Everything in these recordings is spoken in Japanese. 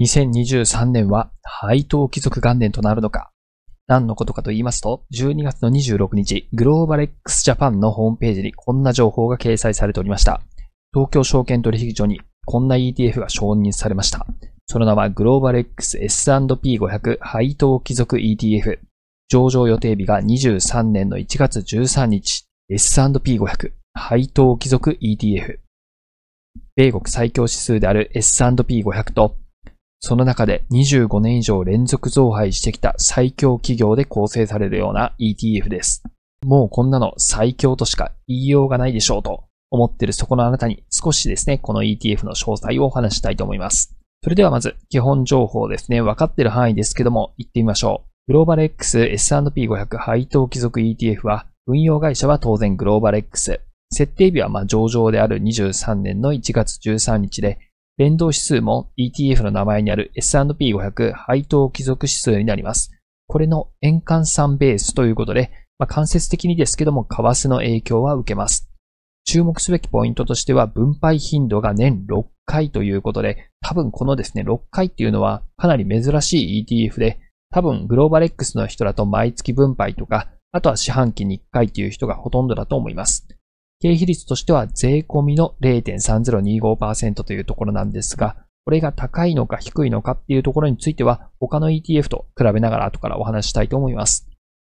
2023年は配当貴族元年となるのか何のことかと言いますと、12月の26日、グローバル X ジャパンのホームページにこんな情報が掲載されておりました。東京証券取引所にこんな ETF が承認されました。その名はグローバル X S&P500 配当貴族 ETF。上場予定日が23年の1月13日。S&P500 配当貴族 ETF。米国最強指数である S&P500 とその中で25年以上連続増配してきた最強企業で構成されるような ETF です。もうこんなの最強としか言いようがないでしょうと思ってるそこのあなたに少しですね、この ETF の詳細をお話したいと思います。それではまず基本情報ですね、分かってる範囲ですけども、行ってみましょう。グローバル X S&P500 配当貴族 ETF は、運用会社は当然グローバル X。設定日はま上場である23年の1月13日で、連動指数も ETF の名前にある S&P500 配当貴族指数になります。これの円換算ベースということで、まあ、間接的にですけども、為替の影響は受けます。注目すべきポイントとしては、分配頻度が年6回ということで、多分このですね、6回っていうのはかなり珍しい ETF で、多分グローバル X の人だと毎月分配とか、あとは四半期に1回っていう人がほとんどだと思います。経費率としては税込みの0.3025%というところなんですが、これが高いのか低いのかっていうところについては、他の ETF と比べながら後からお話したいと思います。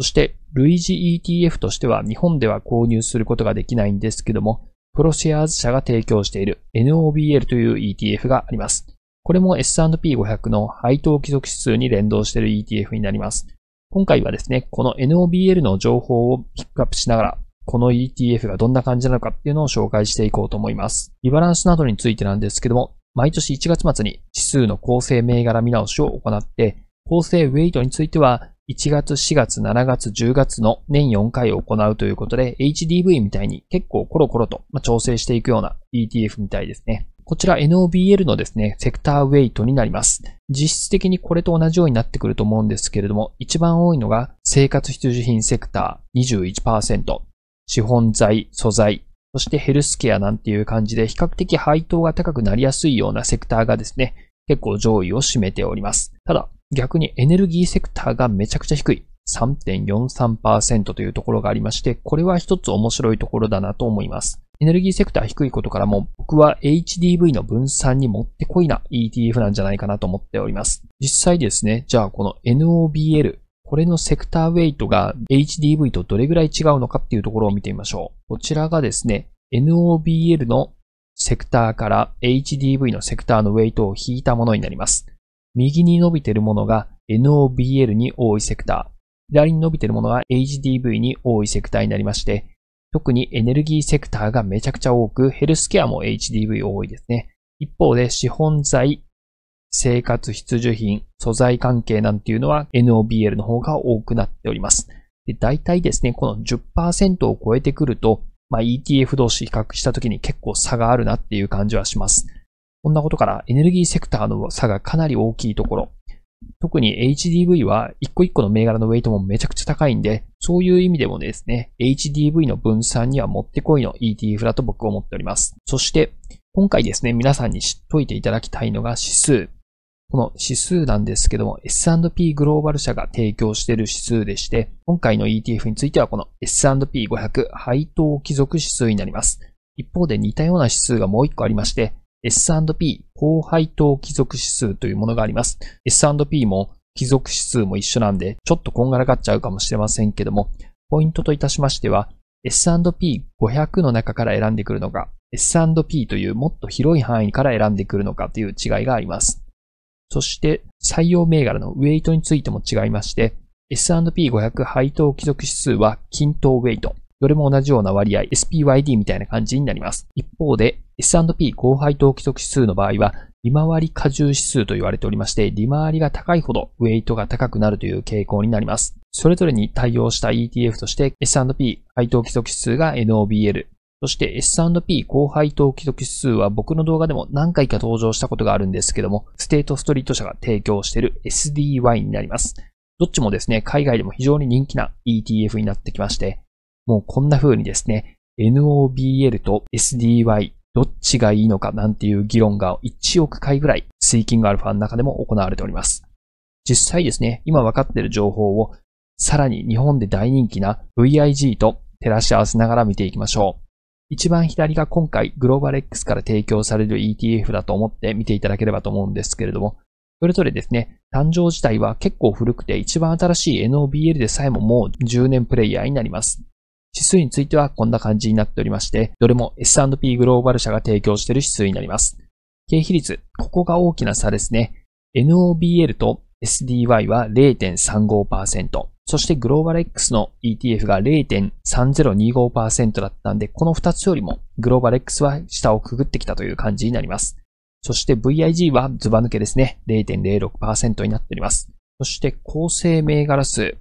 そして、類似 ETF としては日本では購入することができないんですけども、プロシェアーズ社が提供している NOBL という ETF があります。これも S&P500 の配当貴族指数に連動している ETF になります。今回はですね、この NOBL の情報をピックアップしながら、この ETF がどんな感じなのかっていうのを紹介していこうと思います。リバランスなどについてなんですけども、毎年1月末に指数の構成銘柄見直しを行って、構成ウェイトについては1月、4月、7月、10月の年4回行うということで、HDV みたいに結構コロコロと調整していくような ETF みたいですね。こちら NOBL のですね、セクターウェイトになります。実質的にこれと同じようになってくると思うんですけれども、一番多いのが生活必需品セクター21%、資本財、素材、そしてヘルスケアなんていう感じで比較的配当が高くなりやすいようなセクターがですね、結構上位を占めております。ただ、逆にエネルギーセクターがめちゃくちゃ低い。3.43%というところがありまして、これは一つ面白いところだなと思います。エネルギーセクター低いことからも、僕は HDV の分散にもってこいな ETF なんじゃないかなと思っております。実際ですね、じゃあこの NOBL、これのセクターウェイトが HDV とどれぐらい違うのかっていうところを見てみましょう。こちらがですね、NOBL のセクターから HDV のセクターのウェイトを引いたものになります。右に伸びているものが NOBL に多いセクター。左に伸びているものが HDV に多いセクターになりまして、特にエネルギーセクターがめちゃくちゃ多く、ヘルスケアも HDV 多いですね。一方で資本財、生活必需品、素材関係なんていうのは NOBL の方が多くなっております。で大体ですね、この10%を超えてくると、まあ、ETF 同士比較した時に結構差があるなっていう感じはします。こんなことからエネルギーセクターの差がかなり大きいところ、特に HDV は一個一個の銘柄のウェイトもめちゃくちゃ高いんで、そういう意味でもですね、HDV の分散にはもってこいの ETF だと僕は思っております。そして、今回ですね、皆さんに知っといていただきたいのが指数。この指数なんですけども、S&P グローバル社が提供している指数でして、今回の ETF についてはこの S&P500 配当貴族指数になります。一方で似たような指数がもう一個ありまして、S&P 高配当貴族指数というものがあります。S&P も貴族指数も一緒なんで、ちょっとこんがらがっちゃうかもしれませんけども、ポイントといたしましては、S&P500 の中から選んでくるのか、S&P というもっと広い範囲から選んでくるのかという違いがあります。そして、採用銘柄のウェイトについても違いまして、S&P500 配当貴族指数は均等ウェイト。どれも同じような割合、SPYD みたいな感じになります。一方で、S&P 高配当規則指数の場合は、利回り過重指数と言われておりまして、利回りが高いほどウェイトが高くなるという傾向になります。それぞれに対応した ETF として、S&P 配当規則指数が NOBL、そして S&P 高配当規則指数は僕の動画でも何回か登場したことがあるんですけども、ステートストリート社が提供している SDY になります。どっちもですね、海外でも非常に人気な ETF になってきまして、もうこんな風にですね、NOBL と SDY、どっちがいいのかなんていう議論が1億回ぐらいスイキングアルファの中でも行われております。実際ですね、今分かっている情報をさらに日本で大人気な VIG と照らし合わせながら見ていきましょう。一番左が今回グローバル X から提供される ETF だと思って見ていただければと思うんですけれども、それぞれですね、誕生自体は結構古くて一番新しい NOBL でさえももう10年プレイヤーになります。指数についてはこんな感じになっておりまして、どれも S&P グローバル社が提供している指数になります。経費率、ここが大きな差ですね。NOBL と SDY は0.35%。そしてグローバル X の ETF が0.3025%だったんで、この2つよりもグローバル X は下をくぐってきたという感じになります。そして VIG はズバ抜けですね。0.06%になっております。そして構成銘柄数。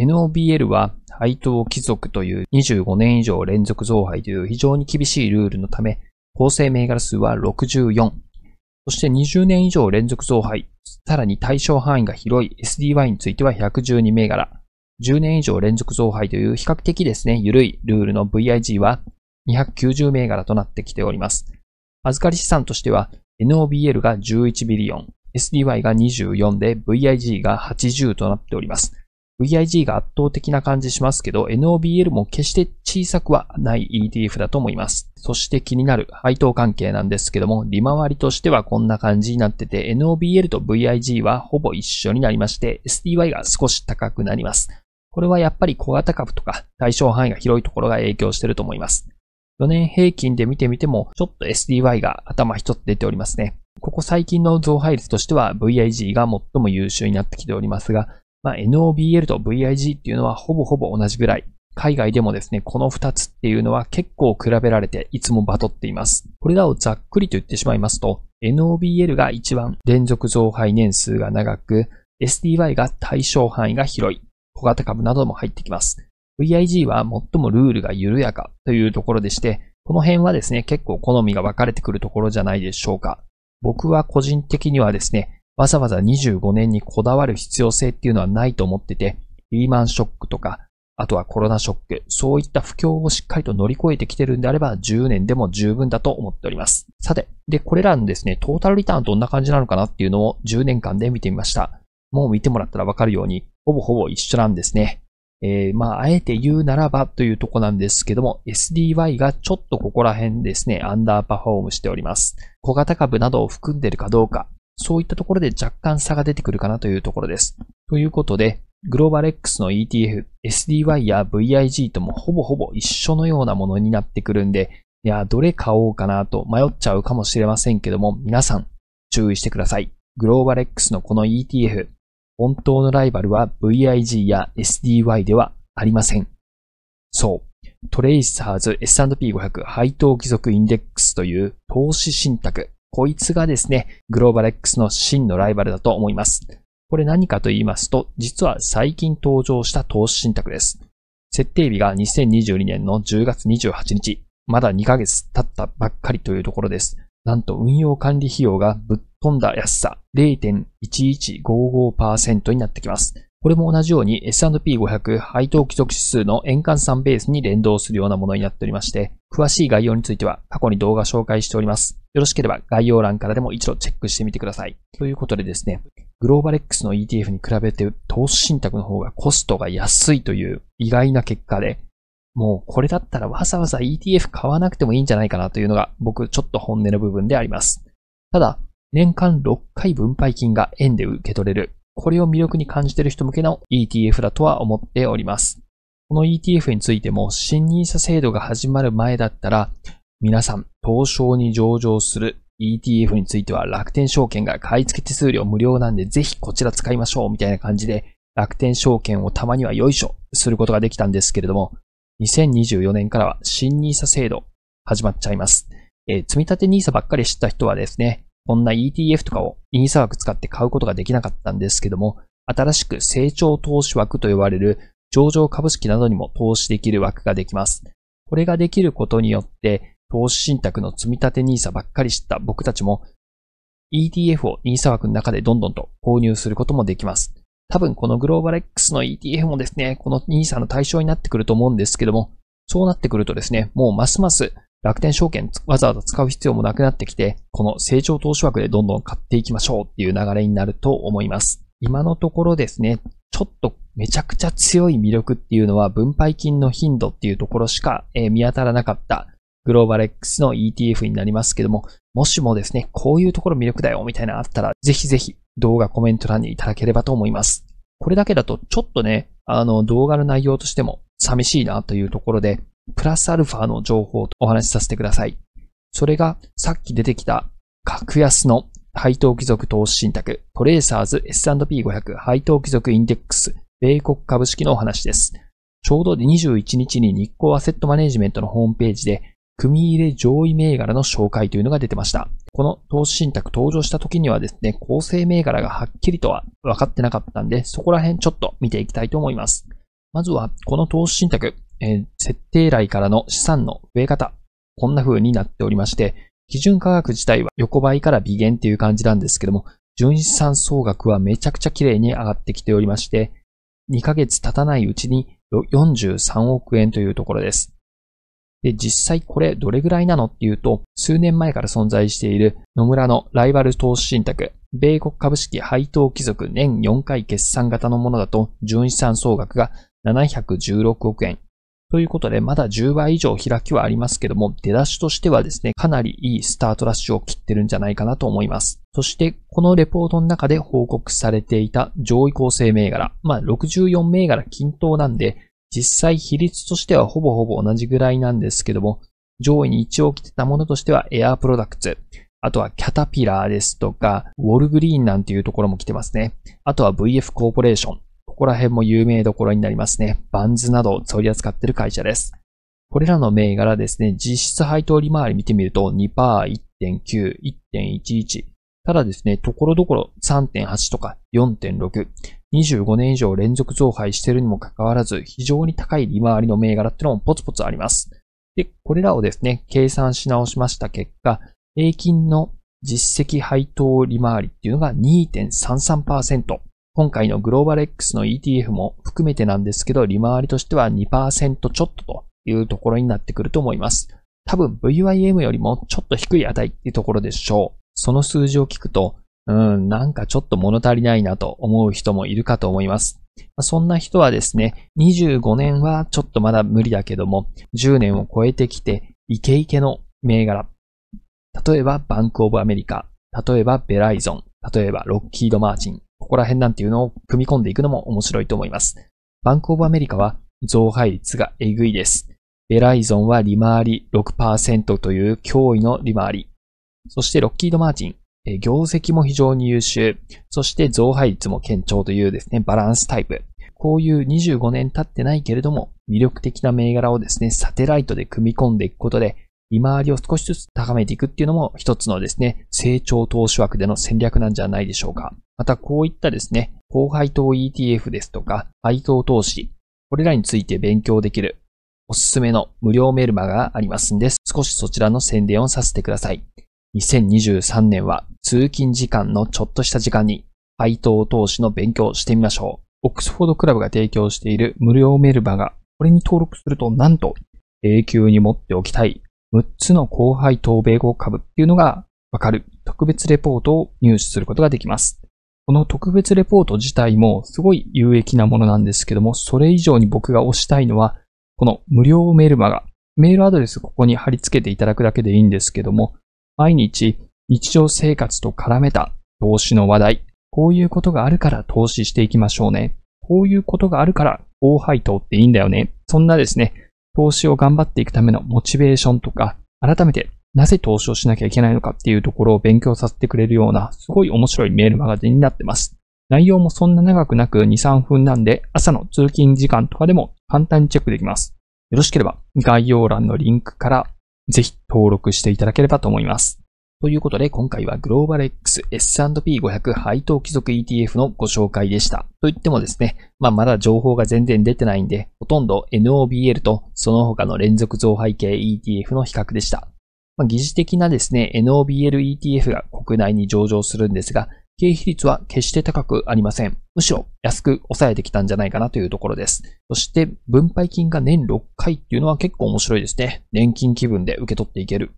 NOBL は配当貴族という25年以上連続増配という非常に厳しいルールのため、構成銘柄数は64。そして20年以上連続増配。さらに対象範囲が広い SDY については112銘柄。10年以上連続増配という比較的ですね、緩いルールの VIG は290銘柄となってきております。預かり資産としては NOBL が11ビリオン、SDY が24で VIG が80となっております。VIG が圧倒的な感じしますけど、NOBL も決して小さくはない ETF だと思います。そして気になる配当関係なんですけども、利回りとしてはこんな感じになってて、NOBL と VIG はほぼ一緒になりまして、SDY が少し高くなります。これはやっぱり小型株とか対象範囲が広いところが影響してると思います。4年平均で見てみても、ちょっと SDY が頭一つ出ておりますね。ここ最近の増配率としては VIG が最も優秀になってきておりますが、まあ、NOBL と VIG っていうのはほぼほぼ同じぐらい。海外でもですね、この2つっていうのは結構比べられていつもバトっています。これらをざっくりと言ってしまいますと、NOBL が一番連続増配年数が長く、SDY が対象範囲が広い。小型株なども入ってきます。VIG は最もルールが緩やかというところでして、この辺はですね、結構好みが分かれてくるところじゃないでしょうか。僕は個人的にはですね、わざわざ25年にこだわる必要性っていうのはないと思ってて、リーマンショックとか、あとはコロナショック、そういった不況をしっかりと乗り越えてきてるんであれば10年でも十分だと思っております。さて、で、これらのですね、トータルリターンどんな感じなのかなっていうのを10年間で見てみました。もう見てもらったらわかるように、ほぼほぼ一緒なんですね。えー、まあ、あえて言うならばというとこなんですけども、SDY がちょっとここら辺ですね、アンダーパフォームしております。小型株などを含んでるかどうか、そういったところで若干差が出てくるかなというところです。ということで、グローバル X の ETF、SDY や VIG ともほぼほぼ一緒のようなものになってくるんで、いや、どれ買おうかなと迷っちゃうかもしれませんけども、皆さん注意してください。グローバル X のこの ETF、本当のライバルは VIG や SDY ではありません。そう。トレイサーズ S&P500 配当貴族インデックスという投資信託。こいつがですね、グローバル X の真のライバルだと思います。これ何かと言いますと、実は最近登場した投資信託です。設定日が2022年の10月28日。まだ2ヶ月経ったばっかりというところです。なんと運用管理費用がぶっ飛んだ安さ0.1155%になってきます。これも同じように S&P500 配当規則指数の円換算ベースに連動するようなものになっておりまして、詳しい概要については過去に動画紹介しております。よろしければ概要欄からでも一度チェックしてみてください。ということでですね、グローバル X の ETF に比べて投資信託の方がコストが安いという意外な結果で、もうこれだったらわざわざ ETF 買わなくてもいいんじゃないかなというのが僕ちょっと本音の部分であります。ただ、年間6回分配金が円で受け取れるこれを魅力に感じている人向けの ETF だとは思っております。この ETF についても新 NISA 制度が始まる前だったら、皆さん、東証に上場する ETF については楽天証券が買い付け手数料無料なんでぜひこちら使いましょうみたいな感じで楽天証券をたまにはよいしょすることができたんですけれども、2024年からは新 NISA 制度始まっちゃいます。えー、積立 NISA ばっかり知った人はですね、こんな ETF とかをインサ枠使って買うことができなかったんですけども、新しく成長投資枠と呼ばれる上場株式などにも投資できる枠ができます。これができることによって、投資信託の積み立て NISA ばっかり知った僕たちも ETF を NISA 枠の中でどんどんと購入することもできます。多分このグローバル X の ETF もですね、この NISA の対象になってくると思うんですけども、そうなってくるとですね、もうますます楽天証券わざわざ使う必要もなくなってきて、この成長投資枠でどんどん買っていきましょうっていう流れになると思います。今のところですね、ちょっとめちゃくちゃ強い魅力っていうのは分配金の頻度っていうところしか、え見当たらなかったグローバル X の ETF になりますけども、もしもですね、こういうところ魅力だよみたいなのあったら、ぜひぜひ動画コメント欄にいただければと思います。これだけだとちょっとね、あの動画の内容としても寂しいなというところで、プラスアルファの情報をお話しさせてください。それがさっき出てきた格安の配当貴族投資信託、トレーサーズ S&P500 配当貴族インデックス、米国株式のお話です。ちょうど21日に日光アセットマネジメントのホームページで、組入れ上位銘柄の紹介というのが出てました。この投資信託登場した時にはですね、構成銘柄がはっきりとは分かってなかったんで、そこら辺ちょっと見ていきたいと思います。まずは、この投資信託、えー、設定来からの資産の増え方、こんな風になっておりまして、基準価格自体は横ばいから微減っていう感じなんですけども、純資産総額はめちゃくちゃ綺麗に上がってきておりまして、2ヶ月経たないうちに43億円というところです。で、実際これどれぐらいなのっていうと、数年前から存在している野村のライバル投資信託、米国株式配当貴族年4回決算型のものだと、純資産総額が716億円。ということで、まだ10倍以上開きはありますけども、出だしとしてはですね、かなりいいスタートラッシュを切ってるんじゃないかなと思います。そして、このレポートの中で報告されていた上位構成銘柄、まあ64銘柄均等なんで、実際比率としてはほぼほぼ同じぐらいなんですけども、上位に一応来てたものとしてはエアープロダクツ、あとはキャタピラーですとか、ウォルグリーンなんていうところも来てますね。あとは VF コーポレーション。ここら辺も有名どころになりますね。バンズなどを取り扱ってる会社です。これらの銘柄ですね、実質配当利回り見てみると2%、1.9、1.11。ただですね、ところどころ3.8とか4.6、25年以上連続増配しているにもかかわらず、非常に高い利回りの銘柄ってのもポツポツあります。で、これらをですね、計算し直しました結果、平均の実績配当利回りっていうのが2.33%。今回のグローバル X の ETF も含めてなんですけど、利回りとしては2%ちょっとというところになってくると思います。多分 VYM よりもちょっと低い値っていうところでしょう。その数字を聞くと、うん、なんかちょっと物足りないなと思う人もいるかと思います。そんな人はですね、25年はちょっとまだ無理だけども、10年を超えてきて、イケイケの銘柄。例えば、バンクオブアメリカ。例えば、ベライゾン。例えば、ロッキードマーチン。ここら辺なんていうのを組み込んでいくのも面白いと思います。バンクオブアメリカは増配率がえぐいです。ベライゾンは利回り6%という驚異の利回り。そしてロッキードマーチン。え業績も非常に優秀。そして増配率も堅調というですね、バランスタイプ。こういう25年経ってないけれども、魅力的な銘柄をですね、サテライトで組み込んでいくことで、利回りを少しずつ高めていくっていうのも一つのですね、成長投資枠での戦略なんじゃないでしょうか。またこういったですね、高配当 ETF ですとか、配当投資、これらについて勉強できるおすすめの無料メルマがありますんで、少しそちらの宣伝をさせてください。2023年は通勤時間のちょっとした時間に配当投資の勉強をしてみましょう。オックスフォードクラブが提供している無料メルマガ、これに登録するとなんと永久に持っておきたい6つの高配当米国株っていうのがわかる特別レポートを入手することができます。この特別レポート自体もすごい有益なものなんですけども、それ以上に僕が推したいのは、この無料メールマガ。メールアドレスここに貼り付けていただくだけでいいんですけども、毎日日常生活と絡めた投資の話題。こういうことがあるから投資していきましょうね。こういうことがあるから高配当っていいんだよね。そんなですね、投資を頑張っていくためのモチベーションとか、改めてなぜ投資をしなきゃいけないのかっていうところを勉強させてくれるような、すごい面白いメールマガジンになってます。内容もそんな長くなく2、3分なんで、朝の通勤時間とかでも簡単にチェックできます。よろしければ概要欄のリンクからぜひ登録していただければと思います。ということで、今回はグローバル X S&P500 配当貴族 ETF のご紹介でした。と言ってもですね、まあまだ情報が全然出てないんで、ほとんど NOBL とその他の連続増配系 ETF の比較でした。まあ、疑似的なですね、NOBL ETF が国内に上場するんですが、経費率は決して高くありません。むしろ安く抑えてきたんじゃないかなというところです。そして分配金が年6回っていうのは結構面白いですね。年金気分で受け取っていける。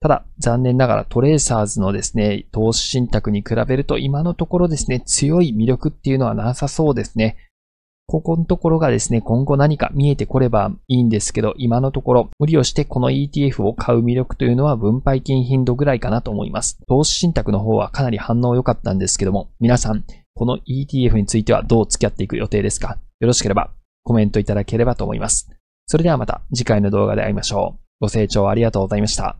ただ、残念ながらトレーサーズのですね、投資信託に比べると今のところですね、強い魅力っていうのはなさそうですね。ここのところがですね、今後何か見えてこればいいんですけど、今のところ無理をしてこの ETF を買う魅力というのは分配金頻度ぐらいかなと思います。投資信託の方はかなり反応良かったんですけども、皆さん、この ETF についてはどう付き合っていく予定ですか？よろしければコメントいただければと思います。それではまた次回の動画で会いましょう。ご清聴ありがとうございました。